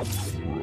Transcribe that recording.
Rawr.